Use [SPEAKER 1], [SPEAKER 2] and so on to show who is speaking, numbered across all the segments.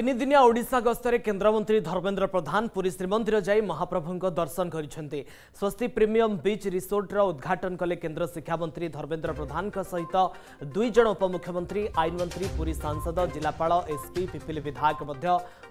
[SPEAKER 1] ତିନିଦିନିଆ ଓଡ଼ିଶା ଗସ୍ତରେ କେନ୍ଦ୍ରମନ୍ତ୍ରୀ ଧର୍ମେନ୍ଦ୍ର ପ୍ରଧାନ ପୁରୀ ଶ୍ରୀମନ୍ଦିର ଯାଇ ମହାପ୍ରଭୁଙ୍କ ଦର୍ଶନ କରିଛନ୍ତି। ସ୍ୱସ୍ତି ପ୍ରିମିୟମ୍ ବିଚ୍ ରିସୋର୍ଟର ଉଦ୍ଘାଟନ କଲେ କେନ୍ଦ୍ର ଶିକ୍ଷାମନ୍ତ୍ରୀ ଧର୍ମେନ୍ଦ୍ର ପ୍ରଧାନଙ୍କ ସହିତ ଦୁଇ ଜଣ ଉପମୁଖ୍ୟମନ୍ତ୍ରୀ ଆଇନ ମନ୍ତ୍ରୀ ପୁରୀ ସାଂସଦ ଜିଲ୍ଲାପାଳ ଏସ୍ପି ପିପିଲି ବିଧାୟକ ମଧ୍ୟ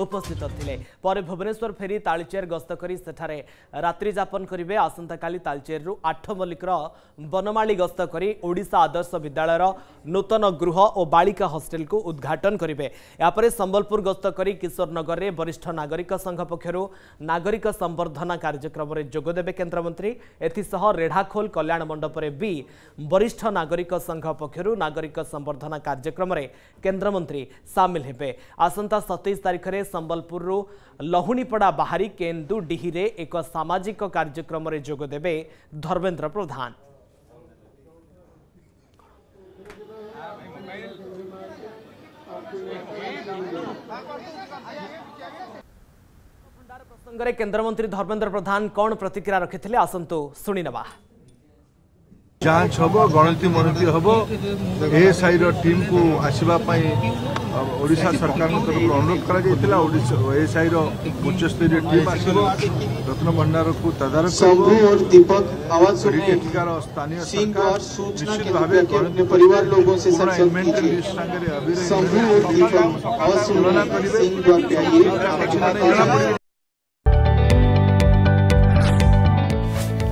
[SPEAKER 1] ଉପସ୍ଥିତ ଥିଲେ। ପରେ ଭୁବନେଶ୍ୱର ଫେରି ତାଳଚେର ଗସ୍ତ କରି ସେଠାରେ ରାତ୍ରି ଯାପନ କରିବେ। ଆସନ୍ତାକାଲି ତାଳଚେରରୁ ଆଠମଲ୍ଲିକର ବନମାଳୀ ଗସ୍ତ କରି ଓଡ଼ିଶା ଆଦର୍ଶ ବିଦ୍ୟାଳୟର ନୂତନ ଗୃହ ଓ ବାଳିକା ହଷ୍ଟେଲକୁ ଉଦ୍ଘାଟନ କରିବେ। ଏହାପରେ ସମ୍ବଲପୁର ଗସ୍ତ କରି କିଶୋରନଗରରେ ବରିଷ୍ଠ ନାଗରିକ ସଂଘ ପକ୍ଷରୁ ନାଗରିକ ସମ୍ବର୍ଦ୍ଧନା କାର୍ଯ୍ୟକ୍ରମରେ ଯୋଗଦେବେ କେନ୍ଦ୍ରମନ୍ତ୍ରୀ। ଏଥିସହ ରେଢ଼ାଖୋଲ କଲ୍ୟାଣ ମଣ୍ଡପରେ ବି ବରିଷ୍ଠ ନାଗରିକ ସଂଘ ପକ୍ଷରୁ ନାଗରିକ ସମ୍ବର୍ଦ୍ଧନା କାର୍ଯ୍ୟକ୍ରମରେ କେନ୍ଦ୍ରମନ୍ତ୍ରୀ ସାମିଲ ହେବେ। ଆସନ୍ତା ସତେଇଶ ତାରିଖରେ ସମ୍ବଲପୁରରୁ ଲହୁଣୀପଡ଼ା ବାହାରି କେନ୍ଦୁଡିହିରେ ଏକ ସାମାଜିକ କାର୍ଯ୍ୟକ୍ରମରେ ଯୋଗଦେବେ ଧର୍ମେନ୍ଦ୍ର ପ୍ରଧାନ। ପ୍ରସଙ୍ଗରେ କେନ୍ଦ୍ରମନ୍ତ୍ରୀ ଧର୍ମେନ୍ଦ୍ର ପ୍ରଧାନ କ'ଣ ପ୍ରତିକ୍ରିୟା ରଖିଥିଲେ? ଆସନ୍ତୁ ଶୁଣିନେବା।
[SPEAKER 2] ଯାଞ୍ଚ ହେବ ଗଣତି ମଣତି ହେବ ଏଏସ୍ଆଇର ଟିମ୍କୁ ଆସିବା ପାଇଁ ଓଡ଼ିଶା ସରକାରଙ୍କ ତରଫରୁ ଅନୁରୋଧ କରାଯାଇଥିଲା ଓଡ଼ିଶା ଏଏସ୍ଆଇର ଉଚ୍ଚସ୍ତରୀୟ ଟିମ୍ ଆସିବ ରତ୍ନଭଣ୍ଡାରକୁ ତଦାରଖ ଏଠିକାର ସ୍ଥାନୀୟ ନିଶ୍ଚିତ ଭାବେ ଗଣତି ପରିବାର
[SPEAKER 3] ଇନ୍ଭେଣ୍ଟାରୀ
[SPEAKER 2] ଲିଷ୍ଟ ସାଙ୍ଗରେ ତୁଳନା କରିବେ